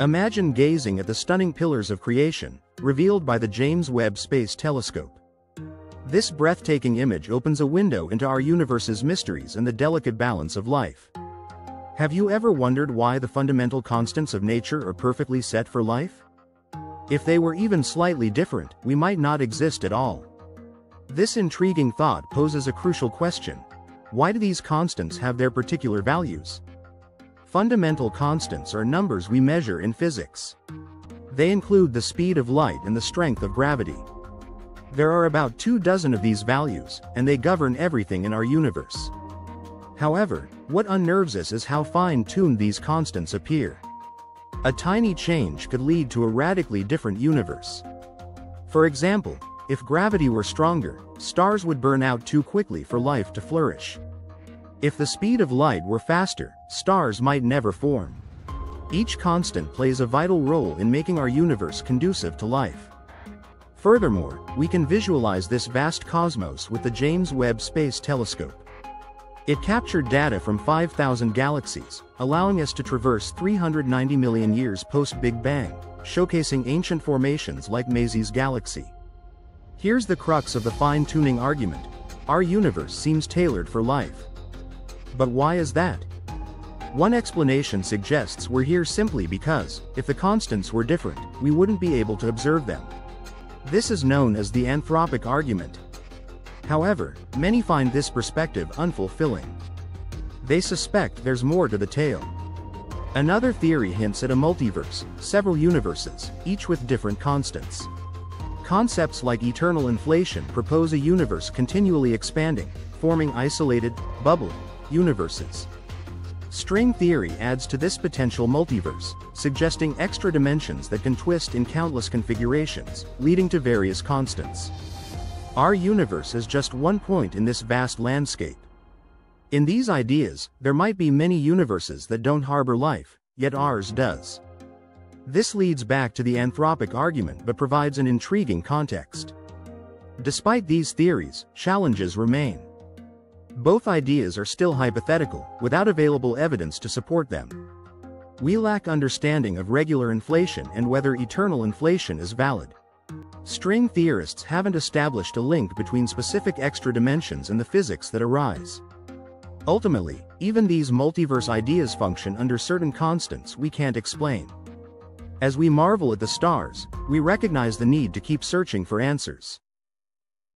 Imagine gazing at the stunning pillars of creation, revealed by the James Webb Space Telescope. This breathtaking image opens a window into our universe's mysteries and the delicate balance of life. Have you ever wondered why the fundamental constants of nature are perfectly set for life? If they were even slightly different, we might not exist at all. This intriguing thought poses a crucial question. Why do these constants have their particular values? Fundamental constants are numbers we measure in physics. They include the speed of light and the strength of gravity. There are about two dozen of these values, and they govern everything in our universe. However, what unnerves us is how fine-tuned these constants appear. A tiny change could lead to a radically different universe. For example, if gravity were stronger, stars would burn out too quickly for life to flourish. If the speed of light were faster, stars might never form. Each constant plays a vital role in making our universe conducive to life. Furthermore, we can visualize this vast cosmos with the James Webb Space Telescope. It captured data from 5,000 galaxies, allowing us to traverse 390 million years post-Big Bang, showcasing ancient formations like Maisie's galaxy. Here's the crux of the fine-tuning argument. Our universe seems tailored for life. But why is that? One explanation suggests we're here simply because, if the constants were different, we wouldn't be able to observe them. This is known as the anthropic argument. However, many find this perspective unfulfilling. They suspect there's more to the tale. Another theory hints at a multiverse, several universes, each with different constants. Concepts like eternal inflation propose a universe continually expanding, forming isolated, bubble, universes. String theory adds to this potential multiverse, suggesting extra dimensions that can twist in countless configurations, leading to various constants. Our universe is just one point in this vast landscape. In these ideas, there might be many universes that don't harbor life, yet ours does. This leads back to the anthropic argument but provides an intriguing context. Despite these theories, challenges remain. Both ideas are still hypothetical, without available evidence to support them. We lack understanding of regular inflation and whether eternal inflation is valid. String theorists haven't established a link between specific extra dimensions and the physics that arise. Ultimately, even these multiverse ideas function under certain constants we can't explain. As we marvel at the stars, we recognize the need to keep searching for answers.